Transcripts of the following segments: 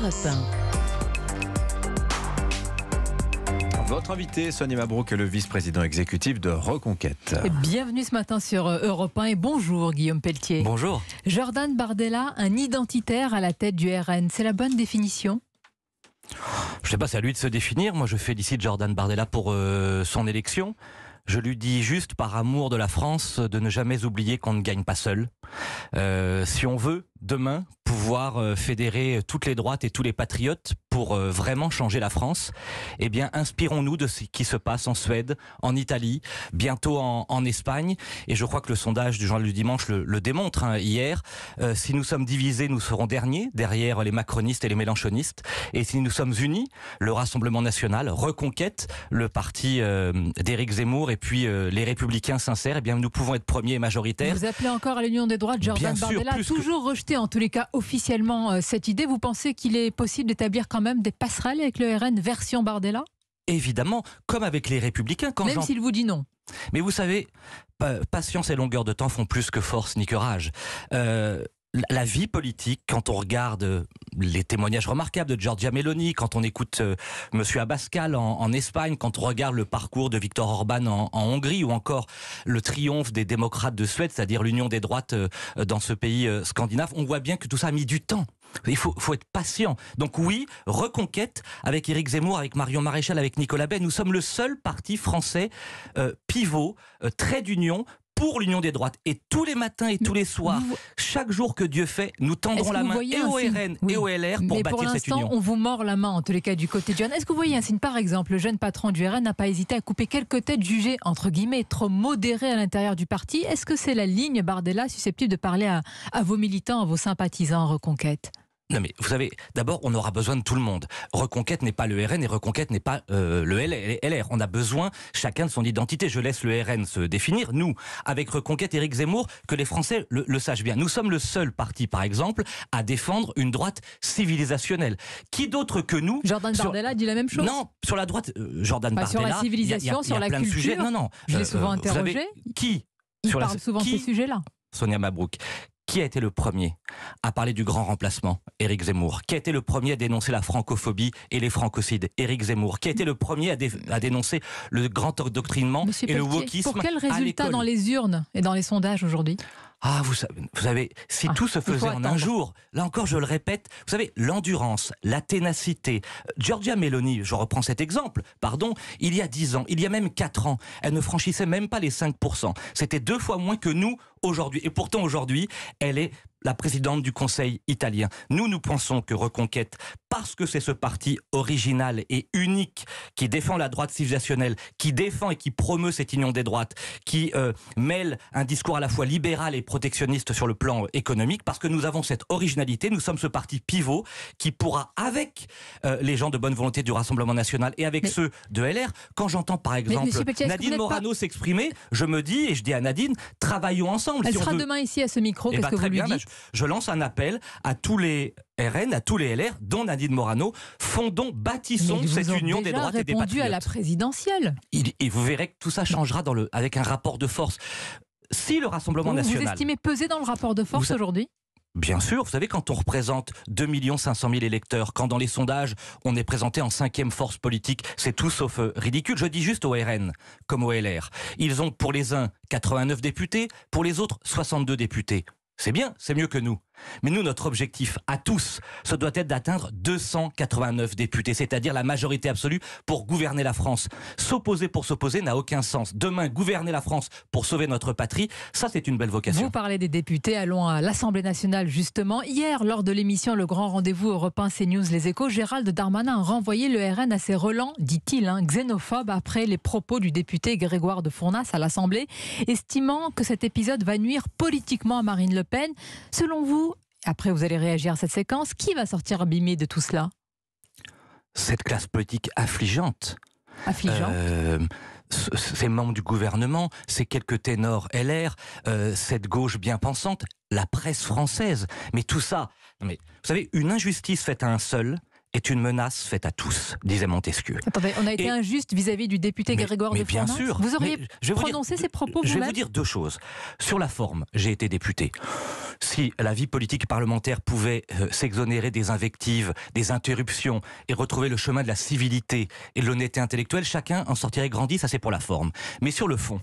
Europe 1. Votre invité, Sonia Mabrouk, est le vice-président exécutif de Reconquête. Bienvenue ce matin sur euh, Europe 1 et bonjour Guillaume Pelletier. Bonjour. Jordan Bardella, un identitaire à la tête du RN, c'est la bonne définition? Je ne sais pas, c'est à lui de se définir. Moi, je félicite Jordan Bardella pour euh, son élection. Je lui dis juste par amour de la France de ne jamais oublier qu'on ne gagne pas seul. Euh, si on veut demain euh, fédérer toutes les droites et tous les patriotes pour euh, vraiment changer la France, eh bien inspirons-nous de ce qui se passe en Suède, en Italie, bientôt en, en Espagne. Et je crois que le sondage du journal du dimanche le, le démontre hein, hier. Euh, si nous sommes divisés, nous serons derniers derrière les macronistes et les mélanchonistes. Et si nous sommes unis, le Rassemblement national, Reconquête, le parti euh, d'Éric Zemmour et puis euh, les Républicains sincères, eh bien nous pouvons être premiers et majoritaires. Vous appelez encore à l'union des droites Jordan Bien sûr, Bardella, que- toujours rejeté en tous les cas officiellement euh, cette idée. Vous pensez qu'il est possible d'établir quand même des passerelles avec le RN version Bardella? Évidemment, comme avec les Républicains, quand Même s'il vous dit non. Mais vous savez, pa- patience et longueur de temps font plus que force ni que rage. Euh, la- vie politique, quand on regarde euh, les témoignages remarquables de Giorgia Meloni, quand on écoute euh, Monsieur Abascal en, en Espagne, quand on regarde le parcours de Viktor Orban en, en Hongrie, ou encore le triomphe des démocrates de Suède, c'est-à-dire l'union des droites euh, dans ce pays euh, scandinave, on voit bien que tout ça a mis du temps. Il faut, faut être patient. Donc oui, reconquête avec Éric Zemmour, avec Marion Maréchal, avec Nicolas Bay. Nous sommes le seul parti français euh, pivot, euh, trait d'union pour l'union des droites. Et tous les matins et tous les soirs, Vous- chaque jour que Dieu fait, nous tendrons la main et au RN Oui. et au LR pour Mais pour bâtir cette l'instant, union. on vous mord la main en tous les cas du côté du RN. Est-ce que vous voyez un signe? Par exemple, le jeune patron du RN n'a pas hésité à couper quelques têtes jugées, entre guillemets, trop modérées à l'intérieur du parti. Est-ce que c'est la ligne Bardella susceptible de parler à, à vos militants, à vos sympathisants en reconquête? Non mais vous savez, d'abord on aura besoin de tout le monde. Reconquête n'est pas le RN et Reconquête n'est pas euh, le LR. On a besoin chacun de son identité. Je laisse le RN se définir. Nous, avec Reconquête, Éric Zemmour, que les Français le, le sachent bien. Nous sommes le seul parti, par exemple, à défendre une droite civilisationnelle. Qui d'autre que nous Jordan sur- Bardella dit la même chose Non, sur la droite, euh, Jordan sur la Bardella. il y a- il y a- civilisation, il y a sur la plein de culture. sujets. Non, non. Je l'ai Euh, souvent vous savez, interrogé. Qui Il sur la- parle souvent de qui- ces sujets-là. Sonia Mabrouk. Qui a été le premier à parler du grand remplacement? Éric Zemmour. Qui a été le premier à dénoncer la francophobie et les francocides? Éric Zemmour. Qui a été le premier à, dé- à dénoncer le grand endoctrinement et le wokisme pour quel résultat dans les urnes et dans les sondages aujourd'hui? Ah, vous savez, vous savez si Ah, tout se faisait en un jour, là encore je le répète, vous savez, l'endurance, la ténacité. Euh, Giorgia Meloni, je reprends cet exemple, pardon, il y a 10 ans, il y a même 4 ans, elle ne franchissait même pas les 5%. C'était deux fois moins que nous aujourd'hui. Et pourtant aujourd'hui, elle est la présidente du Conseil italien. Nous, nous pensons que Reconquête, parce que c'est ce parti original et unique qui défend la droite civilisationnelle, qui défend et qui promeut cette union des droites, qui euh, mêle un discours à la fois libéral et protectionniste sur le plan économique, parce que nous avons cette originalité, nous sommes ce parti pivot qui pourra, avec euh, les gens de bonne volonté du Rassemblement national et avec Mais- ceux de LR, quand j'entends par exemple Nadine pas- Morano s'exprimer, je me dis, et je dis à Nadine, travaillons ensemble. Elle Si sera veut- demain ici à ce micro. eh Qu'est-ce ben, que vous très lui bien, dites? ben, je, lance un appel à tous les RN, à tous les LR, dont Nadine Morano. Fondons, bâtissons cette vous union des droites et des patriotes. à la présidentielle. Il- et vous verrez que tout ça changera dans le, avec un rapport de force. Si le Rassemblement Vous, vous national. estimez peser dans le rapport de force Vous- aujourd'hui? Bien sûr, vous savez, quand on représente 2 500 000 électeurs, quand dans les sondages, on est présenté en cinquième force politique, c'est tout sauf euh, ridicule. Je dis juste au RN, comme au LR. Ils ont pour les uns 89 députés, pour les autres 62 députés. C'est bien, c'est mieux que nous. Mais nous, notre objectif à tous, ce doit être d'atteindre 289 députés, c'est-à-dire la majorité absolue pour gouverner la France. S'opposer pour s'opposer n'a aucun sens. Demain, gouverner la France pour sauver notre patrie, ça c'est une belle vocation. Vous parlez des députés, allons à l'Assemblée nationale justement. Hier, lors de l'émission Le Grand Rendez-vous Europe 1 CNews Les Échos, Gérald Darmanin a renvoyé le RN à ses relents, dit-il, hein, xénophobes après les propos du député Grégoire de Fournas à l'Assemblée, estimant que cet épisode va nuire politiquement à Marine Le Pen. Selon vous, après vous allez réagir à cette séquence, qui va sortir abîmé de tout cela? Cette classe politique affligeante. Affligeant. Euh, ce- ces membres du gouvernement, ces quelques ténors LR, euh, cette gauche bien pensante, la presse française. Mais tout ça, non mais, vous savez, une injustice faite à un seul est une menace faite à tous, disait Montesquieu. Attendez, on a été injuste vis-à-vis du député Grégoire mais de bien sûr. Vous auriez prononcé ces propos Je vais vous dire deux choses. Sur la forme, j'ai été député. Si la vie politique parlementaire pouvait euh, s'exonérer des invectives, des interruptions et retrouver le chemin de la civilité et de l'honnêteté intellectuelle, chacun en sortirait grandi, ça c'est pour la forme. Mais sur le fond,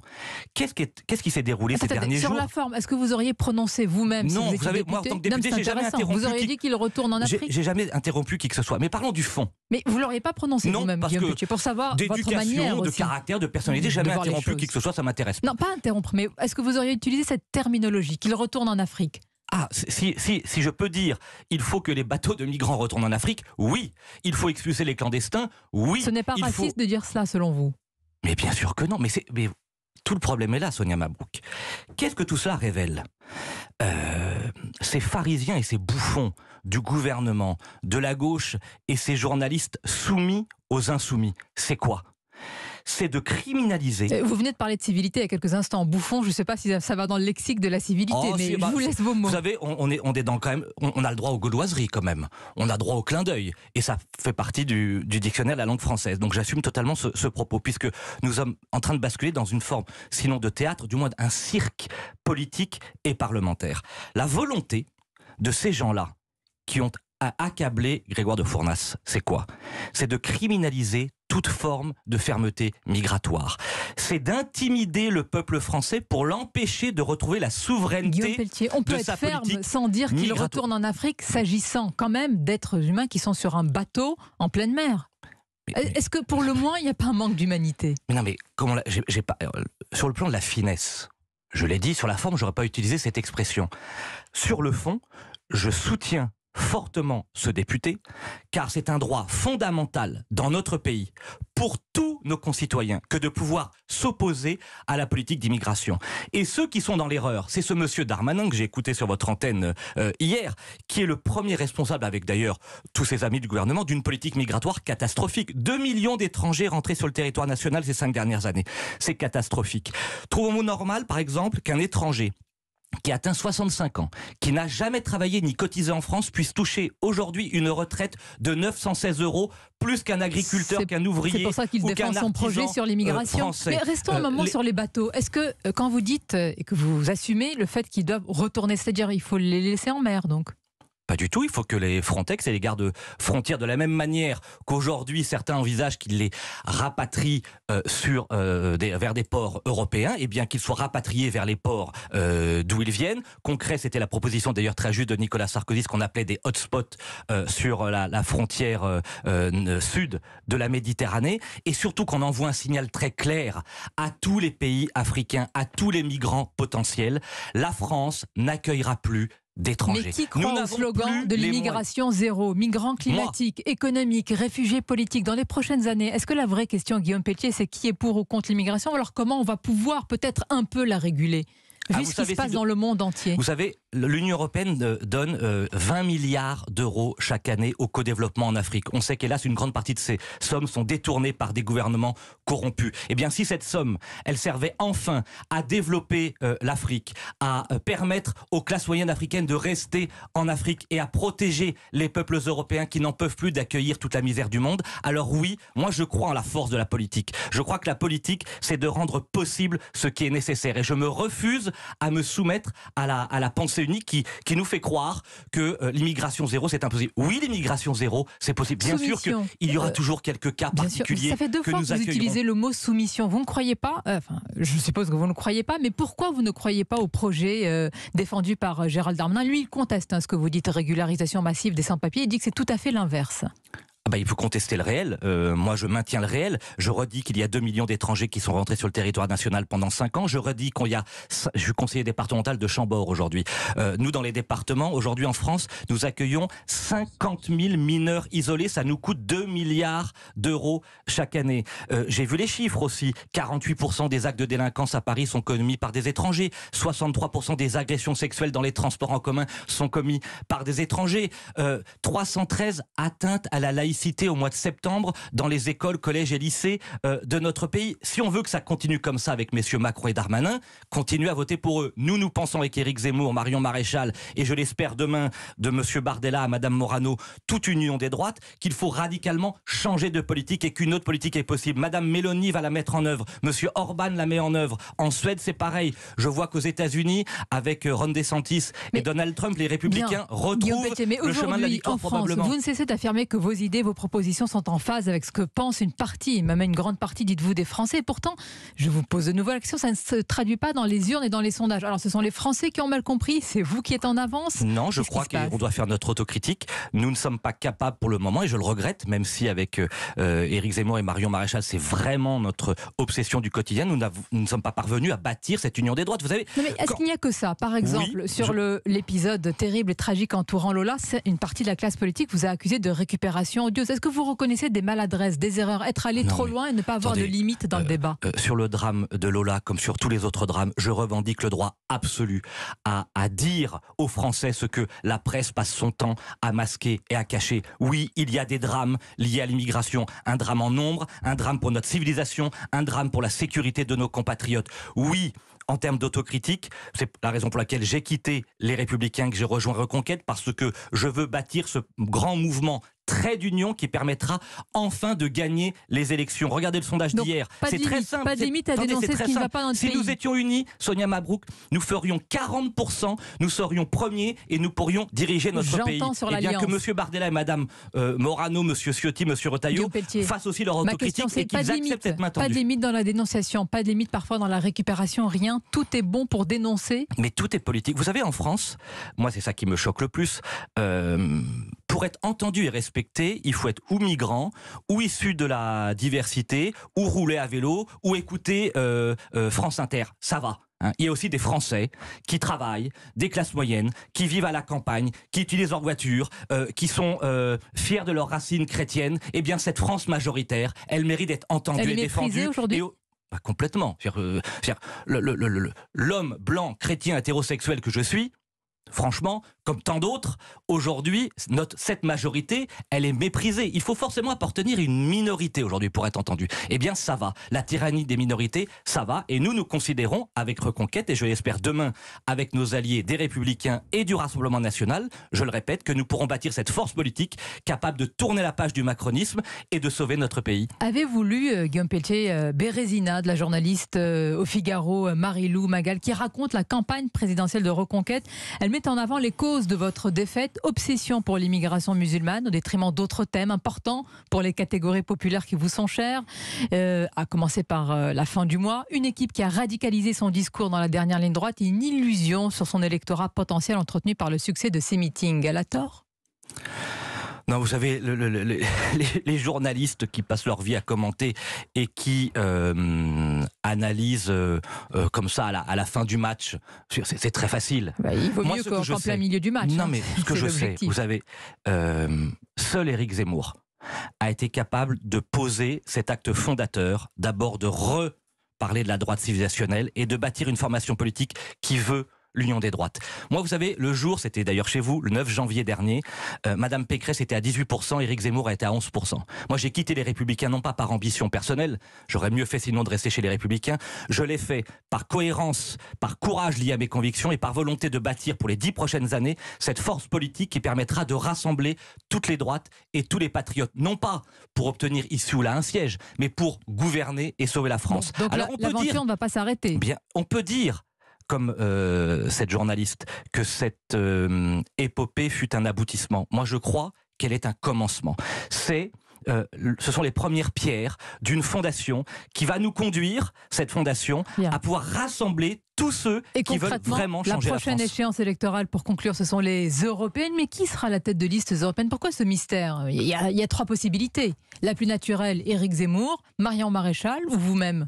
qu'est-ce qui, s'est déroulé ces derniers sur jours Sur la forme, est-ce que vous auriez prononcé vous-même Non, si vous, savez, moi en tant que député, j'ai jamais interrompu. Vous auriez dit qu'il retourne en Afrique J'ai jamais interrompu qui que ce soit. Mais parlons du fond. Mais vous l'auriez pas prononcé vous-même, parce que pour savoir votre manière de caractère, de personnalité, jamais interrompu qui que ce soit, ça m'intéresse Non, pas interrompre, mais est-ce que vous auriez utilisé cette terminologie qu'il retourne en Afrique? Ah, si, si, si je peux dire, il faut que les bateaux de migrants retournent en Afrique, oui. Il faut expulser les clandestins, oui. Ce n'est pas raciste de dire cela, selon vous? Mais bien sûr que non. Mais, mais tout le problème est là, Sonia Mabrouk. Qu'est-ce que tout cela révèle? Euh, Ces pharisiens et ces bouffons du gouvernement, de la gauche et ces journalistes soumis aux insoumis, c'est quoi? C'est de criminaliser. Euh, vous venez de parler de civilité il y a quelques instants. Bouffon, je ne sais pas si ça va dans le lexique de la civilité, oh, mais je vous laisse vos mots. Vous savez, on, est, on est dans quand même, on, a le droit aux gauloiseries quand même. On a droit au clin d'œil. Et ça fait partie du, dictionnaire de la langue française. Donc j'assume totalement ce, ce, propos, puisque nous sommes en train de basculer dans une forme, sinon de théâtre, du moins un cirque politique et parlementaire. La volonté de ces gens-là qui ont accablé Grégoire de Fournas, c'est quoi? C'est de criminaliser toute forme de fermeté migratoire. C'est d'intimider le peuple français pour l'empêcher de retrouver la souveraineté Pelletier, on peut être ferme sans dire qu'il retourne en Afrique, s'agissant quand même d'êtres humains qui sont sur un bateau en pleine mer. Est-ce que pour le moins, il n'y a pas un manque d'humanité? Non, mais comment j'ai pas euh, sur le plan de la finesse. Je l'ai dit, sur la forme, j'aurais pas utilisé cette expression. Sur le fond, je soutiens fortement ce député, car c'est un droit fondamental dans notre pays pour tous nos concitoyens que de pouvoir s'opposer à la politique d'immigration. Et ceux qui sont dans l'erreur, c'est ce monsieur Darmanin que j'ai écouté sur votre antenne euh, hier, qui est le premier responsable, avec d'ailleurs tous ses amis du gouvernement, d'une politique migratoire catastrophique. 2 millions d'étrangers rentrés sur le territoire national ces cinq dernières années. C'est catastrophique. Trouvons-nous normal, par exemple, qu'un étranger qui atteint 65 ans, qui n'a jamais travaillé ni cotisé en France, puisse toucher aujourd'hui une retraite de 916 euros, plus qu'un agriculteur, qu'un ouvrier. C'est pour ça qu'il défend son projet sur l'immigration. Euh, Mais restons un euh, moment sur les bateaux. Est-ce que euh, quand vous dites et que vous assumez le fait qu'ils doivent retourner, c'est-à-dire il faut les laisser en mer donc? Pas du tout. Il faut que les Frontex et les gardes frontières, de la même manière qu'aujourd'hui certains envisagent qu'ils les rapatrient euh, euh, vers des ports européens, et eh bien qu'ils soient rapatriés vers les ports euh, d'où ils viennent. Concret, c'était la proposition d'ailleurs très juste de Nicolas Sarkozy, ce qu'on appelait des hotspots sur la frontière sud de la Méditerranée, et surtout qu'on envoie un signal très clair à tous les pays africains, à tous les migrants potentiels. La France n'accueillera plus d'étrangers. Mais qui croit au slogan de l'immigration zéro, migrants climatiques, économiques, réfugiés politiques dans les prochaines années. Est-ce que la vraie question, Guillaume Pelletier, c'est qui est pour ou contre l'immigration? Alors comment on va pouvoir peut-être un peu la réguler? Vu ah, ce qui se passe dans le monde entier. Vous savez, l'Union européenne euh, donne 20 euh, milliards d'euros chaque année au co-développement en Afrique. On sait qu'hélas, une grande partie de ces sommes sont détournées par des gouvernements corrompus. Eh bien, si cette somme, elle servait enfin à développer euh, l'Afrique, à permettre aux classes moyennes africaines de rester en Afrique et à protéger les peuples européens qui n'en peuvent plus d'accueillir toute la misère du monde, alors oui, moi je crois en la force de la politique. Je crois que la politique, c'est de rendre possible ce qui est nécessaire. Et je me refuse à me soumettre à la, à la pensée unique qui, qui nous fait croire que euh, l'immigration zéro, c'est impossible. Oui, l'immigration zéro, c'est possible. Bien sûr qu'il y aura euh, toujours quelques cas particuliers. Ça fait deux que fois que vous utilisez le mot soumission. Vous ne croyez pas, euh, enfin, je suppose que vous ne croyez pas, mais pourquoi vous ne croyez pas au projet défendu par Gérald Darmanin? Lui, il conteste hein, ce que vous dites, régularisation massive des sans-papiers. Il dit que c'est tout à fait l'inverse. Ah bah, il faut contester le réel. Euh, moi, je maintiens le réel. Je redis qu'il y a 2 millions d'étrangers qui sont rentrés sur le territoire national pendant 5 ans. Je redis qu'il y a... Je suis conseiller départemental de Chambord aujourd'hui. Euh, nous, dans les départements, aujourd'hui en France, nous accueillons 50 000 mineurs isolés. Ça nous coûte 2 milliards d'euros chaque année. Euh, J'ai vu les chiffres aussi. 48% des actes de délinquance à Paris sont commis par des étrangers. 63% des agressions sexuelles dans les transports en commun sont commis par des étrangers. 313 atteintes à la laïcité laïcité au mois de septembre dans les écoles, collèges et lycées euh, de notre pays. Si on veut que ça continue comme ça avec messieurs Macron et Darmanin, continuez à voter pour eux. Nous, nous pensons avec Éric Zemmour, Marion Maréchal et je l'espère demain de monsieur Bardella à madame Morano, toute union des droites, qu'il faut radicalement changer de politique et qu'une autre politique est possible. Madame Mélanie va la mettre en œuvre. Monsieur Orban la met en œuvre. En Suède, c'est pareil. Je vois qu'aux États-Unis, avec Ron DeSantis et Donald Trump, les républicains retrouvent le chemin de la victoire, en France, Vous ne cessez d'affirmer que vos idées, vos propositions sont en phase avec ce que pense une partie, même une grande partie, dites-vous, des Français. pourtant, je vous pose de nouvelles questions, ça ne se traduit pas dans les urnes et dans les sondages. Alors, ce sont les Français qui ont mal compris, c'est vous qui êtes en avance Non, je crois qu'on doit faire notre autocritique. Nous ne sommes pas capables pour le moment, et je le regrette, même si avec euh, Éric Zemmour et Marion Maréchal, c'est vraiment notre obsession du quotidien. Nous, nous, ne sommes pas parvenus à bâtir cette union des droites. Vous savez. mais est-ce qu'il n'y a que ça? Par exemple, sur l'épisode terrible et tragique entourant Lola, une partie de la classe politique vous a accusé de récupération odieuse. Est-ce que vous reconnaissez des maladresses, des erreurs, être allé trop loin et ne pas avoir de limite dans le euh, débat euh, Sur le drame de Lola, comme sur tous les autres drames, je revendique le droit absolu à, à dire aux Français ce que la presse passe son temps à masquer et à cacher. Oui, il y a des drames liés à l'immigration, un drame en nombre, un drame pour notre civilisation, un drame pour la sécurité de nos compatriotes. Oui, en termes d'autocritique. C'est la raison pour laquelle j'ai quitté les Républicains, que j'ai rejoint Reconquête, parce que je veux bâtir ce grand mouvement trait d'union qui permettra enfin de gagner les élections. Regardez le sondage d'hier. C'est très simple. Pas de limite à dénoncer ce qui ne va pas dans Si nous étions unis, Sonia Mabrouk, nous ferions 40%, nous serions premiers et nous pourrions diriger notre pays. Sur et eh bien que M. Bardella et Mme euh, Morano, M. Ciotti, M. Retailleau fassent aussi leur autocritique et qu'ils acceptent cette main Pas de limite dans la dénonciation, pas de limite parfois dans la récupération, rien. Tout est bon pour dénoncer. Mais tout est politique. Vous savez, en France, moi c'est ça qui me choque le plus, euh, pour être entendu et respecté, il faut être ou migrant, ou issu de la diversité, ou rouler à vélo, ou écouter euh, euh, France Inter. Ça va. Hein. Il y a aussi des Français qui travaillent, des classes moyennes, qui vivent à la campagne, qui utilisent leur voiture, euh, qui sont fiers de leurs racines chrétiennes. Eh bien, cette France majoritaire, elle mérite d'être entendue et défendue. aujourd'hui complètement. L'homme blanc, chrétien, hétérosexuel que je suis, franchement, comme tant d'autres, aujourd'hui, cette majorité, elle est méprisée. Il faut forcément appartenir à une minorité aujourd'hui pour être entendu. Eh bien, ça va. La tyrannie des minorités, ça va. Et nous, nous considérons, avec Reconquête, et je l'espère demain, avec nos alliés des Républicains et du Rassemblement National, je le répète, que nous pourrons bâtir cette force politique capable de tourner la page du macronisme et de sauver notre pays. Avez-vous lu, euh, Guillaume Pelletier, euh, Bérésina, de la journaliste euh, au Figaro, Marie-Lou Magal, qui raconte la campagne présidentielle de Reconquête? Met en avant les causes de votre défaite, obsession pour l'immigration musulmane au détriment d'autres thèmes importants pour les catégories populaires qui vous sont chères, euh, à commencer par euh, la fin du mois, une équipe qui a radicalisé son discours dans la dernière ligne droite. Et une illusion sur son électorat potentiel entretenu par le succès de ses meetings. Elle a tort? Non, vous savez, les, journalistes qui passent leur vie à commenter et qui euh, analysent euh, euh, comme ça à la, fin du match, c'est très facile. Bah, il vaut mieux qu'en plein milieu du match. Non, hein. mais ce que je sais, vous savez, seul Éric Zemmour a été capable de poser cet acte fondateur, d'abord de reparler de la droite civilisationnelle et de bâtir une formation politique qui veut l'union des droites. Moi, vous savez, le jour, c'était d'ailleurs chez vous, le 9 janvier dernier, euh, Madame Pécresse était à 18%, Éric Zemmour était à 11%. Moi, j'ai quitté les Républicains, non pas par ambition personnelle, j'aurais mieux fait sinon de rester chez les Républicains, je l'ai fait par cohérence, par courage lié à mes convictions et par volonté de bâtir pour les dix prochaines années cette force politique qui permettra de rassembler toutes les droites et tous les patriotes, non pas pour obtenir ici ou là un siège, mais pour gouverner et sauver la France. donc Alors, l'aventure ne va pas s'arrêter. Bien, on peut dire comme euh, cette journaliste, que cette euh, épopée fut un aboutissement. Moi, je crois qu'elle est un commencement. C'est euh, ce sont les premières pierres d'une fondation qui va nous conduire, cette fondation, à pouvoir rassembler tous ceux qui veulent vraiment changer la prochaine échéance électorale, pour conclure, ce sont les européennes. Mais qui sera la tête de liste européenne? Pourquoi ce mystère? Il y, a, il y, a, trois possibilités. La plus naturelle, Éric Zemmour, Marion Maréchal ou vous-même?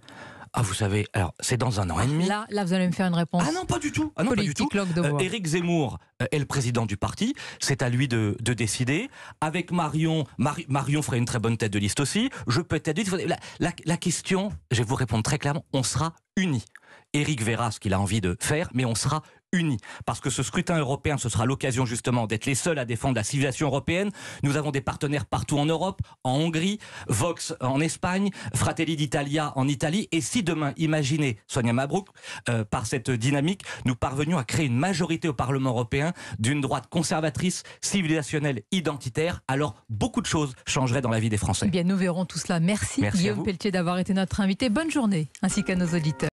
Ah, vous savez, alors c'est dans un an et demi. Là, là, vous allez me faire une réponse. Ah non, pas du tout. Ah non, pas du tout. Euh, Éric Zemmour euh, est le président du parti. C'est à lui de, décider. Avec Marion, Marion ferait une très bonne tête de liste aussi. Je peux être la, la, la question, je vais vous répondre très clairement, on sera unis. Éric verra ce qu'il a envie de faire, mais on sera unis. Parce que ce scrutin européen, ce sera l'occasion justement d'être les seuls à défendre la civilisation européenne. Nous avons des partenaires partout en Europe, en Hongrie, Vox en Espagne, Fratelli d'Italia en Italie. Et si demain, imaginez, Sonia Mabrouk, euh, par cette dynamique, nous parvenions à créer une majorité au Parlement européen d'une droite conservatrice, civilisationnelle, identitaire, alors beaucoup de choses changeraient dans la vie des Français. Eh bien, nous verrons tout cela. Merci, Merci Guillaume. Pelletier d'avoir été notre invité. Bonne journée, ainsi qu'à nos auditeurs.